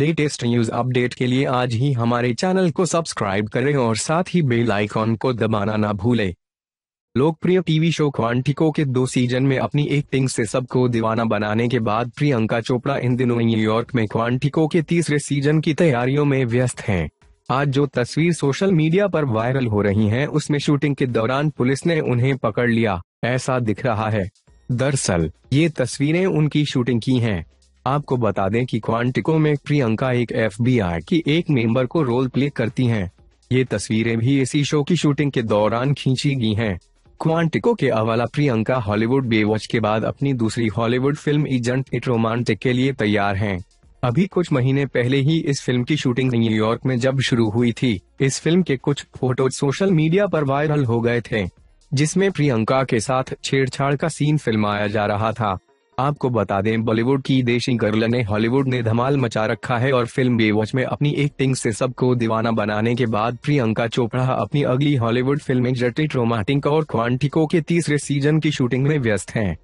Latest news update के लिए आज ही हमारे चैनल को सब्सक्राइब करें और साथ ही बेल आइकॉन को दबाना ना भूलें। लोकप्रिय टीवी शो क्वांटिको के दो सीज़न में अपनी एक्टिंग से सबको दीवाना बनाने के बाद प्रियंका चोपड़ा इन दिनों न्यूयॉर्क में क्वांटिको के तीसरे सीज़न की तैयारियों में व्यस्त हैं। आज जो तस्वीर सोशल मीडिया पर वायरल हो रही हैं, उसमें शूटिंग के दौरान पुलिस ने उन्हें पकड़ लिया, ऐसा दिख रहा है। दरअसल, ये तस्वीरें उनकी शूटिंग की हैं। आपको बता दें कि क्वांटिको में प्रियंका एक एफबीआई की एक मेंबर को रोल प्ले करती हैं। ये तस्वीरें भी इसी शो की शूटिंग के दौरान खींची गई हैं। क्वांटिको के अवाला प्रियंका हॉलीवुड बेवॉच के बाद अपनी दूसरी Hollywood film agent it romantic के लिए तैयार हैं। अभी कुछ महीने पहले ही इस फ़िल्म की शूटिंग न्यूयॉर्क में जब शुरू हुई थी, इस फ़िल्म के कुछ फ़ोटो सोशल मीडिया पर वायरल हो गए थे, जिसमें प्रियंका के साथ छेड़छाड़ का सीन फिल्माया जा रहा था आपको बता दें, बॉलीवुड की देशी गर्ल ने हॉलीवुड ने धमाल मचा रखा है और फ़िल्म बेवॉच में अपनी एक्टिंग से सबको दीवाना बनाने के बाद प्रियंका चोपड़ा अपनी अगली हॉलीवुड फ़िल्म जटिट रोमांटिक और क्वांटिको के तीसरे सीज़न की शूटिंग में व्यस्त हैं।